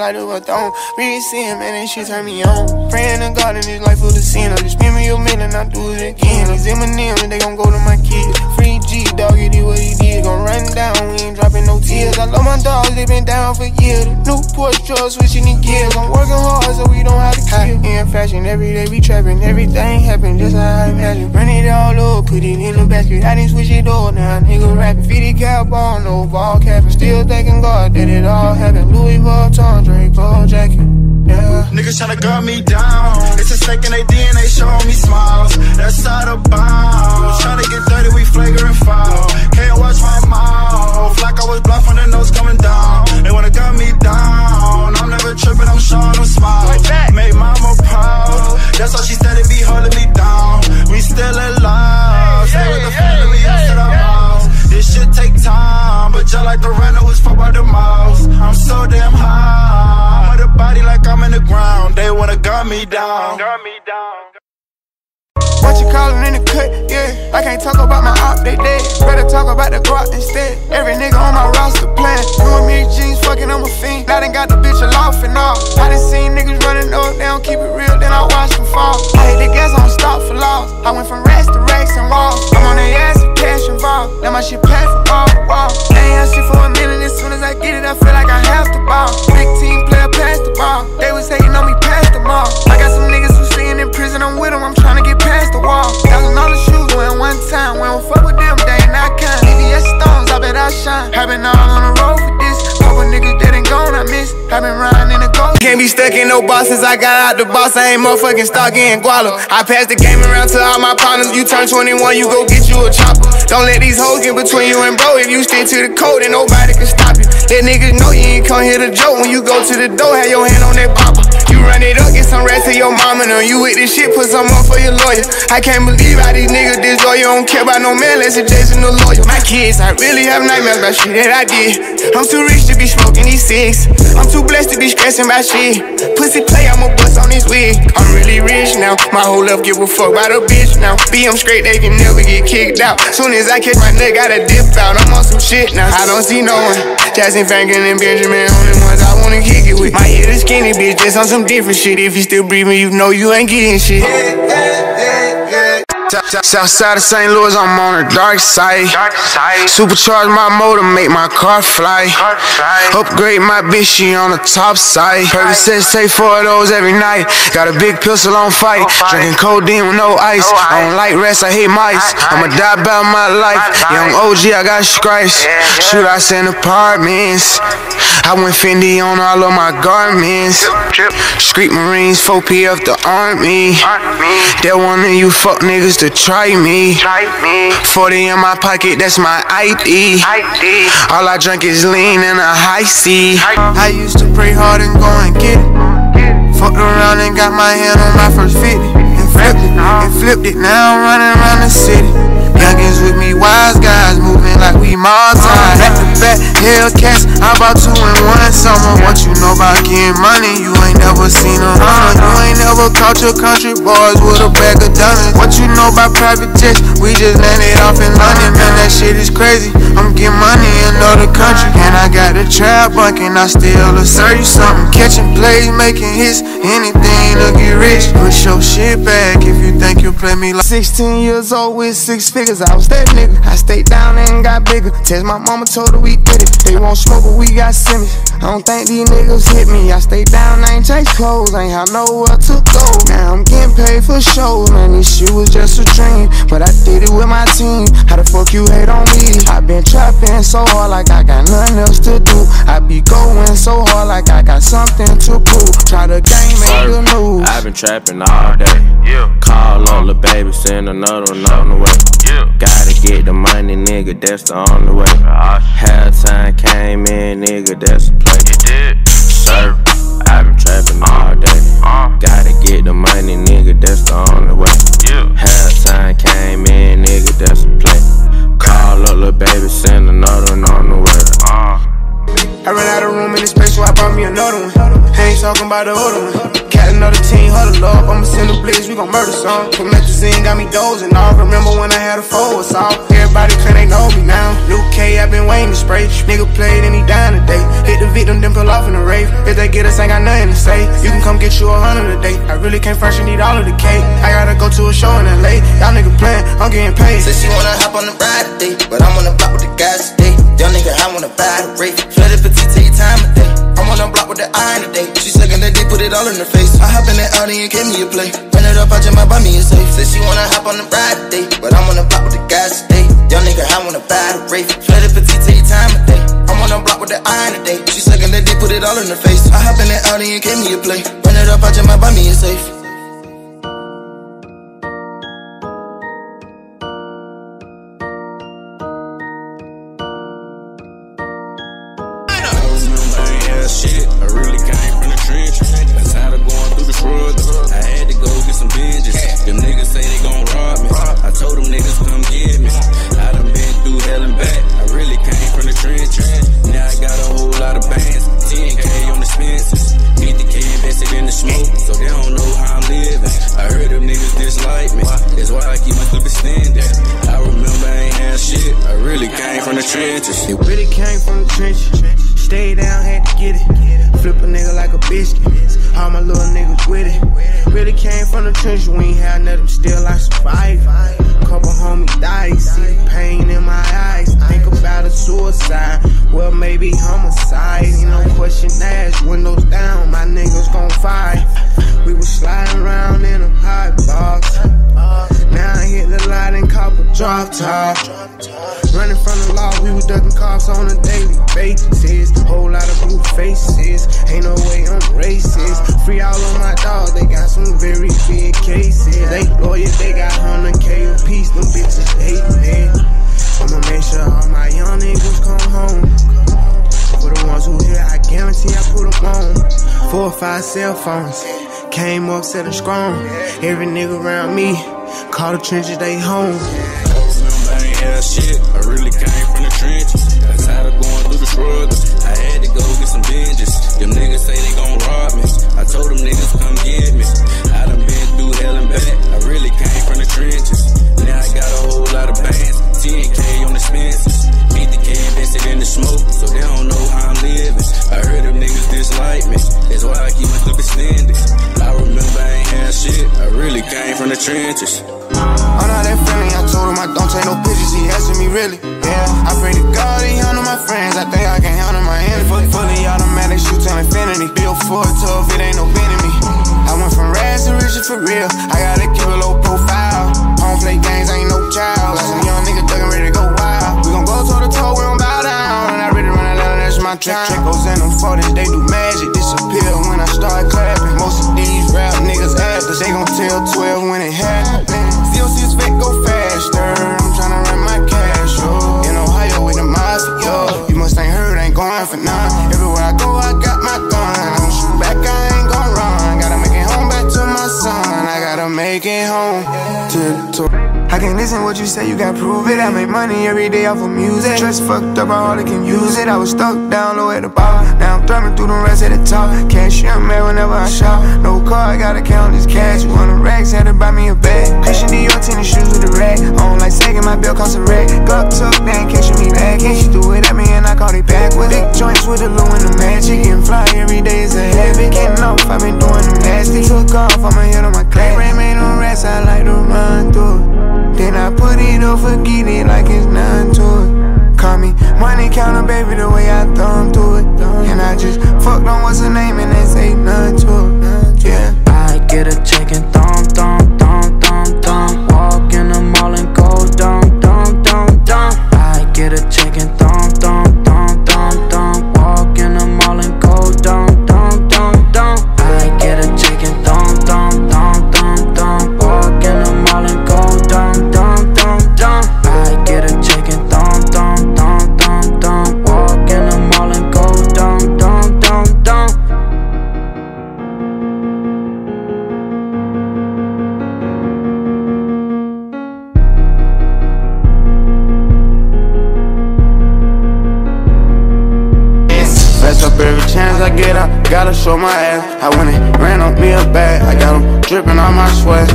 Like to a thong. Really see him, man, that shit turn me on. Praying to God in this life full of sin. I just spend me a minute, I do it again. These Eminem, they gon' go to my kids. Free G, dog, he did what he did. Gon' run down, we ain't dropping no tears. I love my dog, they been down for years. Porsche truck switching the gears. I'm working hard so we don't have to kill. In fashion, every day we trapping. Everything happen just how I imagine. Burn it all up, put it in the basket. I didn't switch it all now nigga rapping. 50 cap ball, no ball capping. Still thanking God that it all happened. Louis Vuitton, Drake, gold jacket. Yeah. Niggas tryna gun me down. It's a snake in they DNA showing me smiles. That's out of bounds. Tryna get dirty, we flagrant foul. Can't watch my mouth. Like I was blind from the nose coming down. They wanna gun me down. I'm never tripping, I'm showing them smiles. Make mama proud. That's why she said. steady be holding me down. We still alive. Stay with the family, to the house. This shit take time, but just like the runner was fucked by the mouse. I'm so damn high. I'm with a body like I'm in the ground. They wanna gun me down. What you callin' in the cut, yeah. I can't talk about my op, they dead. Better talk about the guap instead. Every nigga on my roster playing. You and me jeans, fucking, I'm a fiend. I done got the bitch aloft and all. I done seen niggas running up, they don't keep it real, then I watch them fall. I hate the gas, I don't stop for loss. I went from racks to racks and walls. I'm on their ass with cash involved. Now my shit packed from wall to wall. I ain't had shit for a minute, as soon as I get it, I feel like I have to ball. Big team player, pass the ball. They was hating on me, past them all. I got some niggas who sitting in prison, I'm with them, I'm trying to get past the wall. Shoes, went one time, fuck with them, they ain't not kind. VVS stones, I bet I shine. I been all on the road for this. Couple niggas that gone, I miss. I been riding in the ghost. Can't be stuck in no bosses. I got out the boss. I ain't motherfucking stock in guala. I pass the game around to all my partners. You turn 21, you go get you a chopper. Don't let these hoes get between you and bro. If you stick to the code, then nobody can stop you. Let niggas know you ain't come here to joke. When you go to the door, have your hand on that bopper. You run it up, get some rest to your mama. Now you with this shit, put some up for your lawyer. I can't believe how these niggas disloyal. Don't care about no man, unless it's Jason the lawyer. My kids, I really have nightmares about shit that I did. I'm too rich to be smoking these six. I'm too blessed to be stressing about shit. Pussy play, I'ma bust on this wig. I'm really rich now. My whole life give a fuck about a bitch now. BM straight, they can never get kicked out. Soon as I catch my nut, gotta dip out. I'm on some shit now. I don't see no one. Jackson Franklin and Benjamin, only ones I wanna kick it with. My head is skinny, bitch, just on some different Shit, if you still breathing, you know you ain't getting shit. South side of St. Louis, I'm on the dark side. Supercharge my motor, make my car fly. Upgrade my bitch, she on the top side. Percocets, take four of those every night. Got a big pistol on fight. Drinking codeine with no ice. I don't like rest, I hate mice. I'ma die about my life. Young OG, I got stripes. Shoot, I send apartments. I went Fendi on all of my garments. Street Marines, 4PF the army. That one of you fuck niggas to try me. Try me. 40 in my pocket, that's my ID. All I drink is lean and a high C. I used to pray hard and go and get it. Fucked around and got my hand on my first 50 and flipped it, and flipped it. Now I'm running around the city. Youngins with me, wise guys moving like we Mars uh-huh. To Hellcats, I bought two in one summer. What you know about getting money? You ain't never seen a hunter. Uh, you ain't never caught your country boys with a bag of diamonds. What you know about private jets? We just landed off in London, man. That shit is crazy. I'm getting money in another country, and I got a trap bunking. I still assert you something. Catching plays, making hits, anything to get rich. Push your shit back if you think you play me like 16 years old with six figures. I was that nigga. I stayed down and got bigger. Test my mama told her we did it. They won't smoke, but we got semis. I don't think these niggas hit me. I stay down, I ain't chase clothes. Ain't have nowhere to go. Now I'm getting paid for shows. Man, this shit was just a dream. But I did it with my team. How the fuck you hate on me? I been trapping so hard like I got nothing else to do. I be going so hard like I got something to prove. Try to game, make the news. I've been trapping all day. Yeah. Call all the baby, send another one on the way. Yeah. Gotta get the money, nigga, that's the only way. Halftime came in, nigga, that's the play. It did. Sir, I've been trapping all uh, day. Uh. Gotta get the money, nigga, that's the only way. Yeah. Halftime came in, nigga, that's the play. Call up, little baby, send another one on the way. Uh. I ran out of room in the space, so I bought me another one. I ain't talking about the other one. Got another team, huddle up. I'ma send the blitz, we gon' murder some. Promethazine got me dozing off. Remember when I had a four assault? Everybody claim they know me now. Luke K, I been waiting to spray. Nigga played and he dying today. Hit the victim, then pull off in the rave. If they get us, ain't got nothing to say. You can come get you a hundred a day. I really can't fresh, you need all of the cake. I gotta go to a show in LA. Y'all nigga playing, I'm getting paid. Said she wanna hop on the ride today, but I'm on the block with the guys today. Young nigga, I wanna buy the rate. Flooded petite, take time of day. I'm on the block with the iron today. She sucking that dick, put it all in her face. I hop in that Audi and gave me a play. Run it up, I just might buy me a safe. Said she wanna hop on the ride today, but I'm on the block with the guys today. Young nigga, I wanna buy the rate. Flooded petite, take time of day. I'm on the block with the iron today. She sucking that dick, put it all in her face. I hop in that Audi and gave me a play. Run it up, I just might buy me a safe. Shit. I really came from the trenches. How of going through the struggle. I had to go get some vengeance. Them niggas say they gon' rob me. I told them niggas come get me. I done been through hell and back. I really came from the trenches. Now I got a whole lot of bands. 10k on expenses. 50k invested in the smoke. So they don't know how I'm living. I heard them niggas dislike me. That's why I keep my clip extended. I remember I ain't had shit. I really came from the trenches. It really came from the trenches. Stay down, had to get it. Flip a nigga like a biscuit. All my little niggas with it. Really came from the trenches. We ain't had nothing, still I survived. Couple homies died. See the pain in my eyes. Think about a suicide. Well, maybe homicide. Ain't no question asked. Windows down, my niggas gon' fight. We was sliding around in a hot box. Now I hit the light and cop a drop top. Running from the law, we was ducking cops on a daily basis. Whole lot of blue faces, ain't no way I'm racist. Free all of my dogs, they got some very big cases. They lawyers, they got 100k a piece, them bitches hate me. I'ma make sure all my young niggas come home. For the ones who here, I guarantee I put them on. Four or five cell phones, came up, set a strong. Every nigga around me, call the trenches, they home. I ain't had shit. I really came from the trenches. That's how of going through the struggle. I had to go get some vengeance. Them niggas say they gon' rob me. I told them niggas come get me. I done been through hell and back. I really came from the trenches. Now I got a whole lot of bands. 10k on expenses. 50k invested in the smoke. So they don't know how I'm living. I heard them niggas dislike me. That's why I keep my clip extended. I remember I ain't had shit. I really came from the trenches. I know that feeling, I told him I don't take no pictures, he asking me really. Yeah, I pray to God he handle my friends, I think I can handle my enemies. Fully automatic, shoot till infinity. Bill 412, it ain't no enemy. Went from rags to riches for real, I gotta keep a low profile. Don't play games, I ain't no child. Like some young nigga thuggin' ready to go wild. We gon' go toe to toe, we don't bow down. And I really run line, that's my time. Goes in them 40s, they do magic, disappear when I start clapping. Most of these rap niggas actors, they gon' tell 12 when it happens. His fake go faster. Make it home. To the I can't listen what you say, you gotta prove it. I make money every day off of music. Trust fucked up, I hardly can use it. I was stuck down low at the bottom. Now I'm thumbing through the rest at the top. Cash in, man, whenever I shop. No car, I gotta count this cash. One of racks had to buy me a bag. Christian Dior tennis shoes with a rack. I don't like sagging, my bill cost a rack. Glock tuck, they ain't catching me back. And she threw it at me and I caught it back. With big joints with the low and the magic. Getting fly every day is a habit. Getting off, I've been doing the nasty. Took off, I'ma hit on my clay. Rain made on rats, I like to run through. Then I put it up, forget it like it's none to it. Call me money counter, baby, the way I thumb to it. And I just fucked on what's her name and they say none to it. Yeah. I get a check and thumb, thumb, thumb, thumb, thumb. Walk in the mall and go dumb, dumb, dumb, dumb. I get a check and thumb, dripping on my sweat.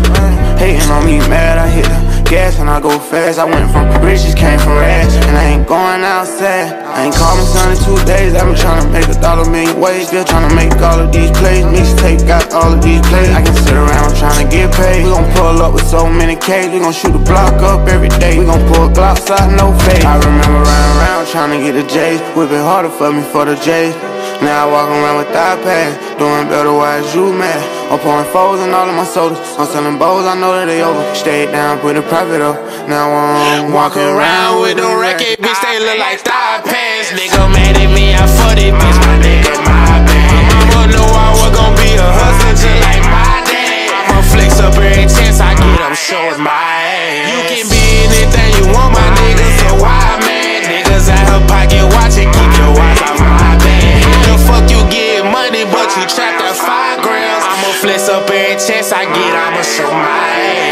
Hating on me, mad, I hit the gas and I go fast. I went from riches, came from rags, and I ain't going outside. I ain't called my son in two days, I've been trying to make a dollar million ways. Still trying to make all of these plays. Mixtape got all of these plays. I can sit around trying to get paid. We gon' pull up with so many K's, we gon' shoot the block up every day. We gon' pull Glocks out, no fake. I remember riding around trying to get the J's, whip it harder for me for the J's. Now I walk around with that pass, doing better, why is you mad? I'm pouring foes in all of my sodas. I'm selling bowls, I know that they over. Stayed down, put the profit up. Now I'm walking around with the record, bitch, they look like thigh pads. Nigga mad at me, I fought it, bitch, my nigga, my bad. Mama know I was gon' be a hustler just like my dad. I'ma flex up every chance I get, I'm showing my ass. Chance I get, I'ma show my ass.